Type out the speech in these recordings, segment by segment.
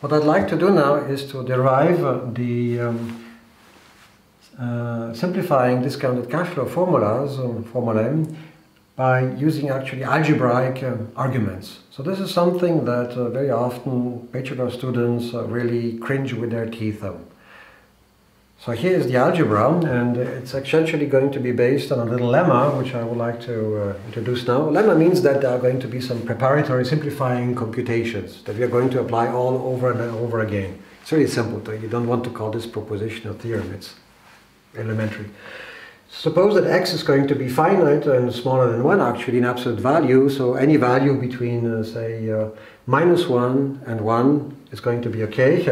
What I'd like to do now is to derive uh, the um, uh, simplifying discounted cash flow formulas, um, formulae, by using actually algebraic um, arguments. So this is something that uh, very often bachelor students uh, really cringe with their teeth on. So here is the algebra, and it's essentially going to be based on a little lemma, which I would like to uh, introduce now. Lemma means that there are going to be some preparatory simplifying computations that we are going to apply all over and over again. It's really simple. though. You don't want to call this proposition a theorem. It's elementary. Suppose that x is going to be finite and smaller than 1 actually in absolute value, so any value between, uh, say, uh, minus 1 and 1 is going to be okay.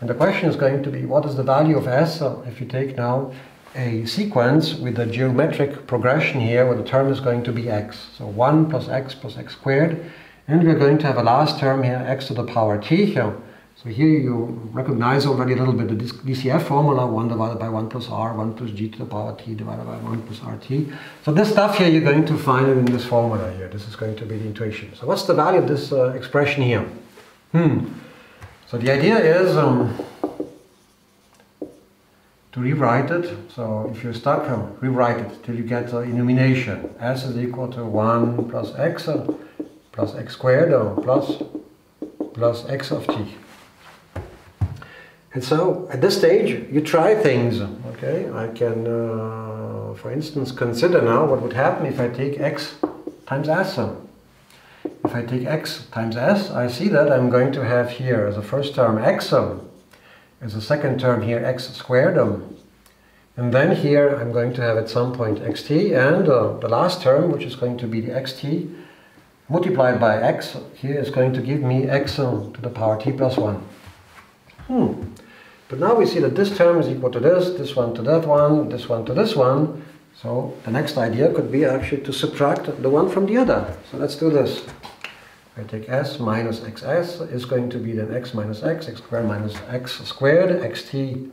And the question is going to be what is the value of s so if you take now a sequence with a geometric progression here where the term is going to be x. So 1 plus x plus x squared. And we're going to have a last term here, x to the power t here. So here you recognize already a little bit the DCF formula, 1 divided by 1 plus r, 1 plus g to the power t divided by 1 plus rt. So this stuff here, you're going to find it in this formula here. This is going to be the intuition. So what's the value of this uh, expression here? Hmm. So the idea is um, to rewrite it. So if you're stuck, um, rewrite it till you get uh, illumination. s is equal to 1 plus x uh, plus x squared uh, plus plus x of t. And so at this stage, you try things, okay? I can, uh, for instance, consider now what would happen if I take x times s. If I take x times s, I see that I'm going to have here as a first term x, as a second term here x squared, and then here I'm going to have at some point xt, and uh, the last term, which is going to be the xt, multiplied by x, here is going to give me x to the power t plus 1. Hmm. But now we see that this term is equal to this, this one to that one, this one to this one. So the next idea could be actually to subtract the one from the other. So let's do this. I take s minus xs is going to be then x minus x, x squared minus x squared, xt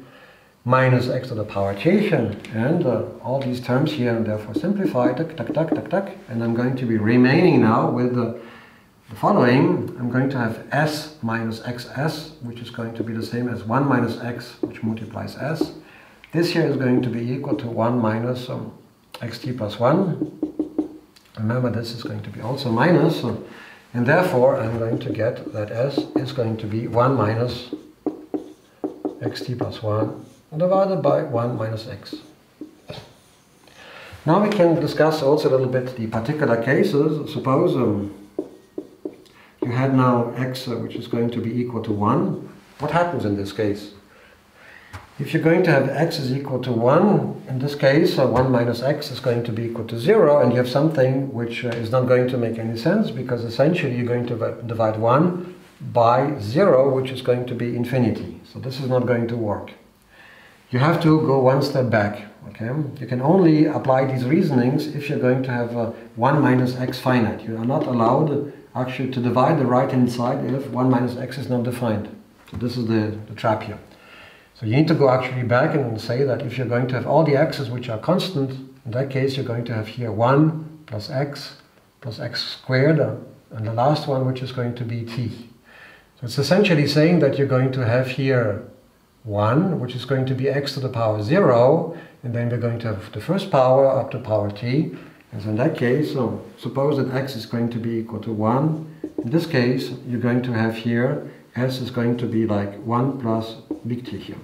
minus x to the power t, and uh, all these terms here and therefore simplify, tuck, tuck, tuck, tuck, tuck, and I'm going to be remaining now with the the following, I'm going to have s minus xs, which is going to be the same as 1 minus x, which multiplies s. This here is going to be equal to 1 minus um, xt plus 1. Remember, this is going to be also minus, uh, and therefore I'm going to get that s is going to be 1 minus xt plus 1 divided by 1 minus x. Now we can discuss also a little bit the particular cases. Suppose um, you had now x uh, which is going to be equal to 1. What happens in this case? If you're going to have x is equal to 1, in this case uh, 1 minus x is going to be equal to 0 and you have something which uh, is not going to make any sense because essentially you're going to divide 1 by 0 which is going to be infinity. So this is not going to work. You have to go one step back. Okay, You can only apply these reasonings if you're going to have uh, 1 minus x finite. You are not allowed actually to divide the right hand side if 1 minus x is not defined. So this is the, the trap here. So you need to go actually back and say that if you're going to have all the x's which are constant, in that case you're going to have here 1 plus x plus x squared, uh, and the last one which is going to be t. So it's essentially saying that you're going to have here 1, which is going to be x to the power 0, and then we're going to have the first power up to power t, and so in that case, so suppose that x is going to be equal to 1. In this case, you're going to have here, s is going to be like 1 plus here.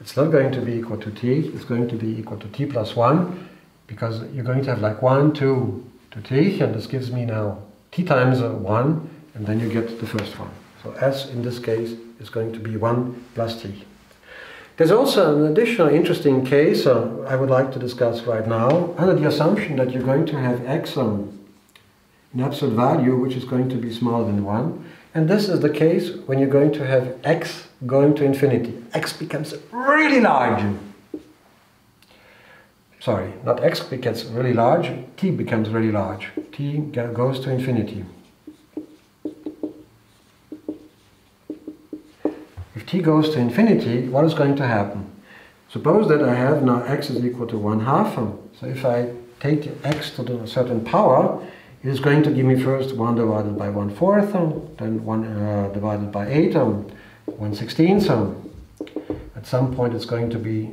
It's not going to be equal to t, it's going to be equal to t plus 1, because you're going to have like 1, 2 to t, and this gives me now t times 1, and then you get the first one. So s in this case is going to be 1 plus t. There's also an additional interesting case uh, I would like to discuss right now, under the assumption that you're going to have x um, in absolute value, which is going to be smaller than 1. And this is the case when you're going to have x going to infinity. x becomes really large. Sorry, not x becomes really large, t becomes really large. t goes to infinity. if t goes to infinity, what is going to happen? Suppose that I have now x is equal to 1 half. So if I take x to the certain power, it is going to give me first 1 divided by 1 fourth, then 1 uh, divided by 8, um, 1 16th. Um, at some point it's going to be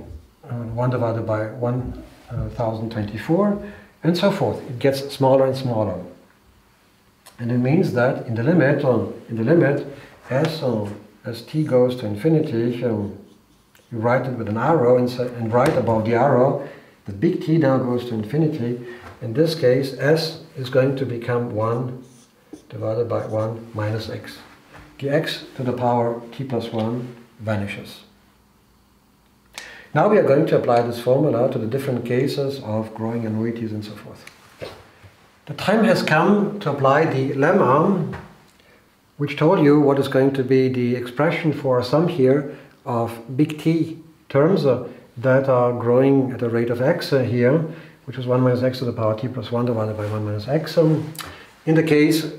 uh, 1 divided by 1024, uh, and so forth. It gets smaller and smaller. And it means that in the limit, um, in the limit, as, um, as t goes to infinity, um, you write it with an arrow and, and write above the arrow the big T now goes to infinity. In this case, s is going to become 1 divided by 1 minus x. The x to the power t plus 1 vanishes. Now we are going to apply this formula to the different cases of growing annuities and so forth. The time has come to apply the lemma, which told you what is going to be the expression for a sum here of big T terms uh, that are growing at a rate of x uh, here, which is 1 minus x to the power t plus 1 divided by 1 minus x. Um, in the case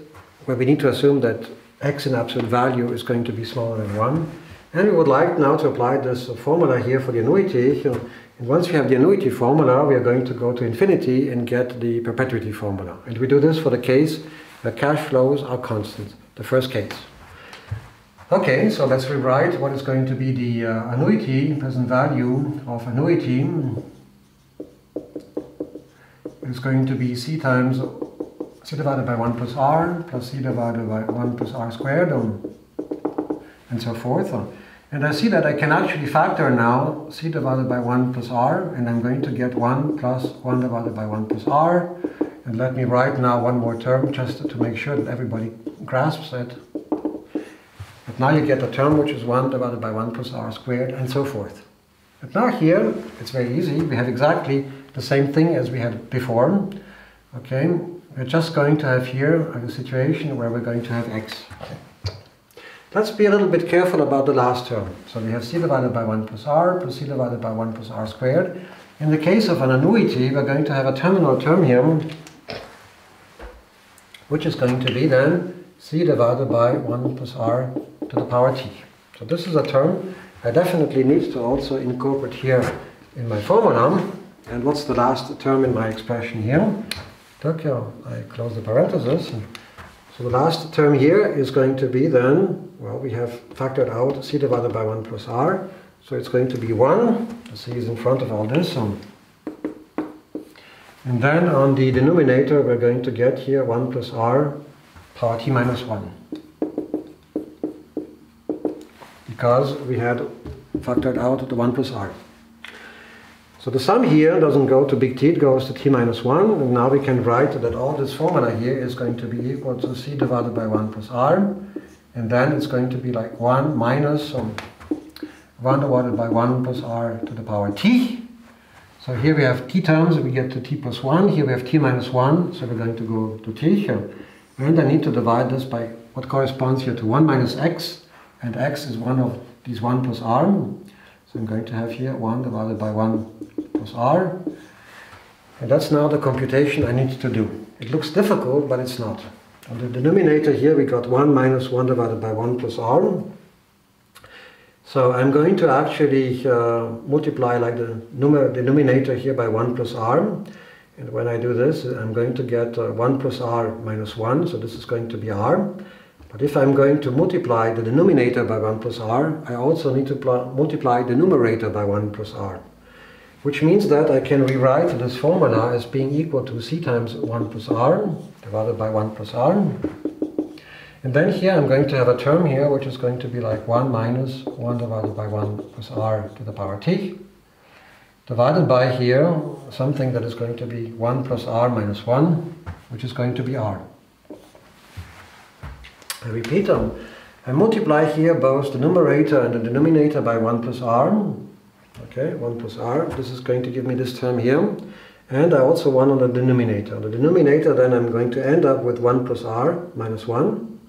where we need to assume that x in absolute value is going to be smaller than 1. And we would like now to apply this formula here for the annuity. And once we have the annuity formula, we are going to go to infinity and get the perpetuity formula. And we do this for the case where cash flows are constant, the first case. Okay, so let's rewrite what is going to be the uh, annuity, present value of annuity. It's going to be c times c divided by 1 plus r plus c divided by 1 plus r squared um, and so forth. And I see that I can actually factor now c divided by 1 plus r and I'm going to get 1 plus 1 divided by 1 plus r. And let me write now one more term just to make sure that everybody grasps it. But now you get a term which is 1 divided by 1 plus r squared and so forth. But now here, it's very easy. We have exactly the same thing as we had before. Okay, we're just going to have here a situation where we're going to have x. Let's be a little bit careful about the last term. So we have c divided by 1 plus r plus c divided by 1 plus r squared. In the case of an annuity, we're going to have a terminal term here, which is going to be then c divided by 1 plus r to the power t. So this is a term I definitely need to also incorporate here in my formula. And what's the last term in my expression here? Tokyo, I close the parenthesis. So the last term here is going to be then, well, we have factored out c divided by 1 plus r. So it's going to be 1. The c is in front of all this. and then on the denominator, we're going to get here 1 plus r power t minus 1 because we had factored out the 1 plus r. So the sum here doesn't go to big T, it goes to t minus 1. And now we can write that all this formula here is going to be equal to c divided by 1 plus r. And then it's going to be like 1 minus um, 1 divided by 1 plus r to the power t. So here we have t terms, we get to t plus 1. Here we have t minus 1, so we're going to go to t here. And I need to divide this by what corresponds here to 1 minus x and x is one of these 1 plus r. So I'm going to have here 1 divided by 1 plus r. And that's now the computation I need to do. It looks difficult, but it's not. On the denominator here we got 1 minus 1 divided by 1 plus r. So I'm going to actually uh, multiply like the denominator here by 1 plus r. And when I do this, I'm going to get uh, 1 plus r minus 1, so this is going to be r. But if I'm going to multiply the denominator by 1 plus r, I also need to multiply the numerator by 1 plus r. Which means that I can rewrite this formula as being equal to c times 1 plus r divided by 1 plus r. And then here I'm going to have a term here which is going to be like 1 minus 1 divided by 1 plus r to the power t. Divided by here something that is going to be 1 plus r minus 1, which is going to be r. I repeat them. I multiply here both the numerator and the denominator by 1 plus r. Okay, 1 plus r. This is going to give me this term here. And I also want on the denominator. The denominator then I'm going to end up with 1 plus r minus 1.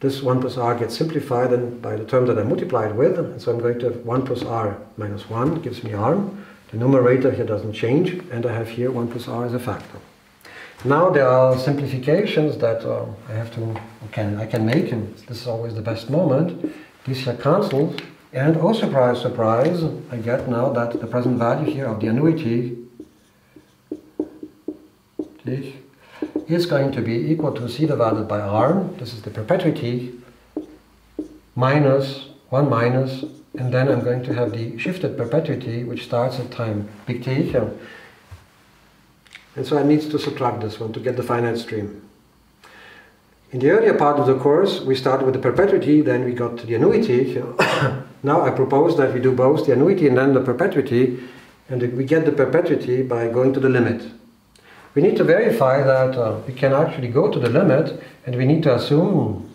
This 1 plus r gets simplified then by the term that I multiplied with. And so I'm going to have 1 plus r minus 1 gives me r. The numerator here doesn't change. And I have here 1 plus r as a factor. Now there are simplifications that uh, I have to, can, I can make, and this is always the best moment. These are cancelled, and oh surprise, surprise, I get now that the present value here of the annuity is going to be equal to c divided by r, this is the perpetuity, minus 1 minus, and then I'm going to have the shifted perpetuity, which starts at time big T. And so I need to subtract this one to get the finite stream. In the earlier part of the course, we started with the perpetuity, then we got the annuity. now I propose that we do both the annuity and then the perpetuity, and we get the perpetuity by going to the limit. We need to verify that uh, we can actually go to the limit, and we need to assume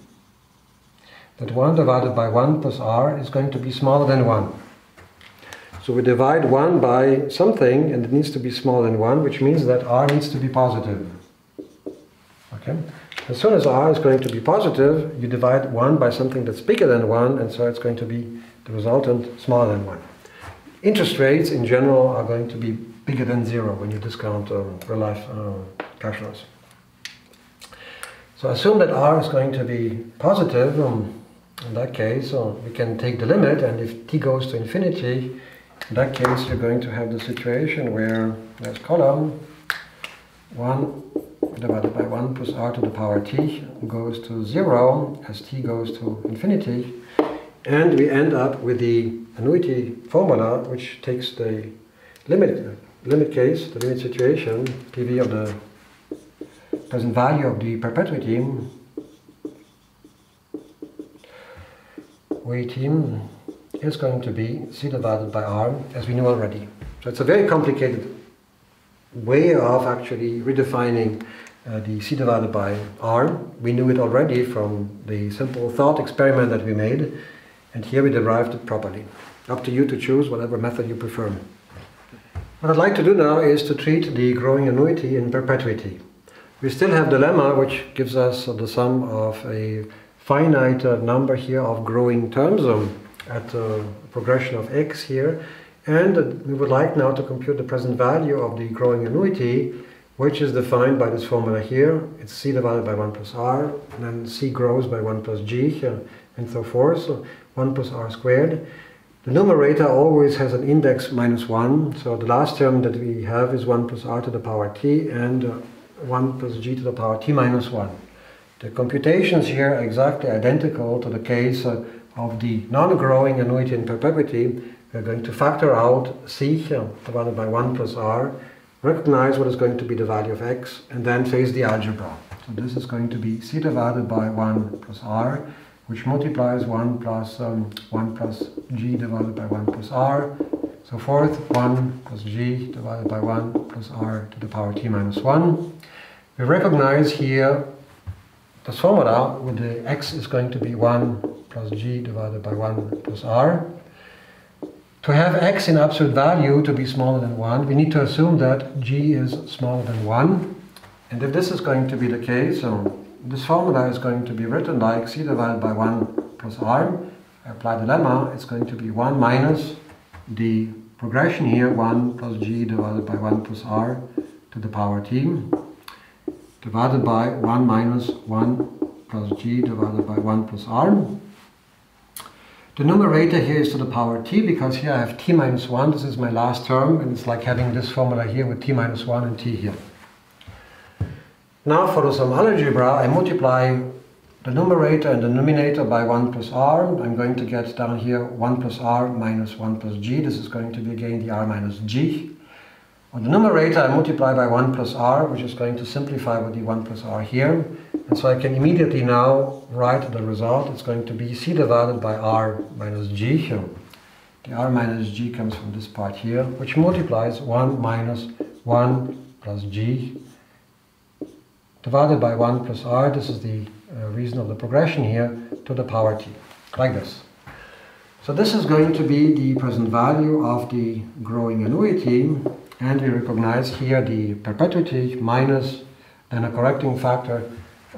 that 1 divided by 1 plus r is going to be smaller than 1. So we divide 1 by something, and it needs to be smaller than 1, which means that r needs to be positive. Okay? As soon as r is going to be positive, you divide 1 by something that's bigger than 1, and so it's going to be the resultant smaller than 1. Interest rates in general are going to be bigger than 0 when you discount um, real life uh, cash flows. So assume that r is going to be positive. Um, in that case, uh, we can take the limit, and if t goes to infinity, in that case you're going to have the situation where there's column 1 divided by 1 plus r to the power t goes to 0 as t goes to infinity. And we end up with the annuity formula, which takes the limit, limit case, the limit situation, PV of the present value of the perpetuity, team is going to be c divided by r, as we know already. So it's a very complicated way of actually redefining uh, the c divided by r. We knew it already from the simple thought experiment that we made, and here we derived it properly. Up to you to choose whatever method you prefer. What I'd like to do now is to treat the growing annuity in perpetuity. We still have the lemma, which gives us the sum of a finite uh, number here of growing terms at the progression of x here, and we would like now to compute the present value of the growing annuity, which is defined by this formula here. It's c divided by 1 plus r, and then c grows by 1 plus g, and so forth. So 1 plus r squared. The numerator always has an index minus 1, so the last term that we have is 1 plus r to the power t, and uh, 1 plus g to the power t minus 1. The computations here are exactly identical to the case uh, of the non-growing annuity in perpetuity we're going to factor out c divided by 1 plus r, recognize what is going to be the value of x, and then face the algebra. So this is going to be c divided by 1 plus r, which multiplies 1 plus um, 1 plus g divided by 1 plus r, so forth, 1 plus g divided by 1 plus r to the power t minus 1. We recognize here this formula with the x is going to be 1 plus g divided by 1 plus r. To have x in absolute value to be smaller than 1, we need to assume that g is smaller than 1. And if this is going to be the case, so this formula is going to be written like c divided by 1 plus r. I apply the lemma, it's going to be 1 minus the progression here, 1 plus g divided by 1 plus r to the power t, divided by 1 minus 1 plus g divided by 1 plus r. The numerator here is to the power t because here I have t minus 1, this is my last term, and it's like having this formula here with t minus 1 and t here. Now for the sum algebra, I multiply the numerator and the denominator by 1 plus r. I'm going to get down here 1 plus r minus 1 plus g. This is going to be again the r minus g. On the numerator, I multiply by 1 plus r, which is going to simplify with the 1 plus r here. And so I can immediately now write the result. It's going to be c divided by r minus g here. The r minus g comes from this part here, which multiplies 1 minus 1 plus g divided by 1 plus r. This is the uh, reason of the progression here to the power t, like this. So this is going to be the present value of the growing annuity and we recognize here the perpetuity minus then a correcting factor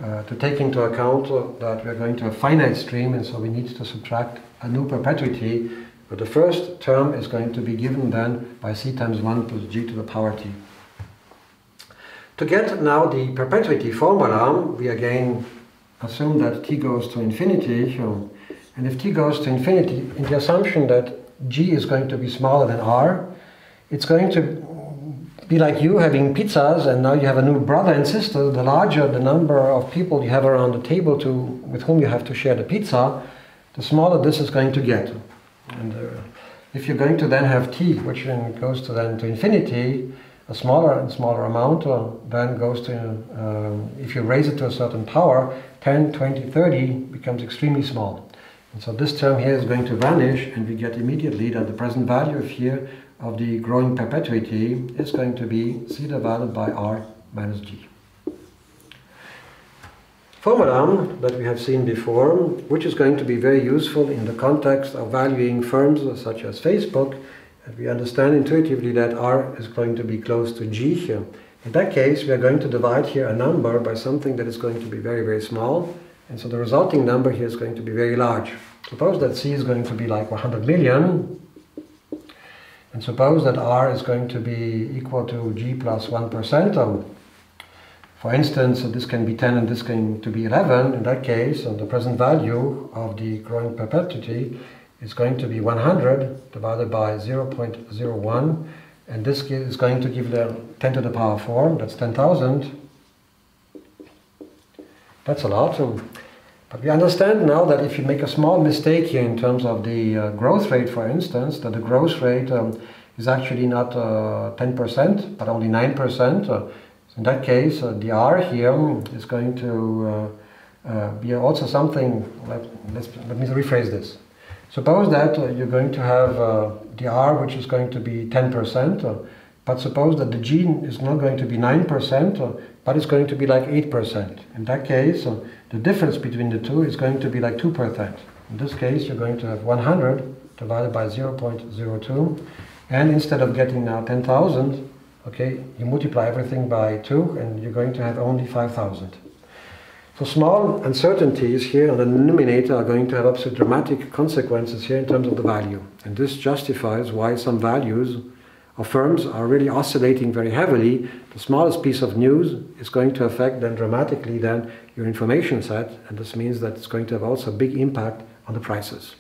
uh, to take into account that we're going to a finite stream and so we need to subtract a new perpetuity but the first term is going to be given then by c times 1 plus g to the power t. To get now the perpetuity formula, we again assume that t goes to infinity, and if t goes to infinity, in the assumption that g is going to be smaller than r, it's going to be like you having pizzas and now you have a new brother and sister, the larger the number of people you have around the table to, with whom you have to share the pizza, the smaller this is going to get. And uh, if you're going to then have t, which then goes to then to infinity, a smaller and smaller amount uh, then goes to, um, if you raise it to a certain power, 10, 20, 30 becomes extremely small. And so this term here is going to vanish and we get immediately that the present value of here of the growing perpetuity is going to be c divided by r minus g. Formula that we have seen before, which is going to be very useful in the context of valuing firms such as Facebook, and we understand intuitively that r is going to be close to g here. In that case, we are going to divide here a number by something that is going to be very, very small, and so the resulting number here is going to be very large. Suppose that c is going to be like 100 million, and suppose that r is going to be equal to g plus 1. Um, for instance, this can be 10 and this can to be 11. In that case, and the present value of the growing perpetuity is going to be 100 divided by 0.01. And this is going to give the 10 to the power 4. That's 10,000. That's a lot. Um, but we understand now that if you make a small mistake here in terms of the uh, growth rate, for instance, that the growth rate um, is actually not 10%, uh, but only 9%. Uh, in that case, uh, the R here is going to uh, be also something, let, let me rephrase this. Suppose that you're going to have the R which is going to be 10%, but suppose that the gene is not going to be 9%, but it's going to be like 8%. In that case, the difference between the two is going to be like 2%. In this case, you're going to have 100 divided by 0.02. And instead of getting now 10,000, okay, you multiply everything by 2 and you're going to have only 5,000. So small uncertainties here on the denominator are going to have absolutely dramatic consequences here in terms of the value. And this justifies why some values of firms are really oscillating very heavily, the smallest piece of news is going to affect then dramatically then your information set, and this means that it's going to have also a big impact on the prices.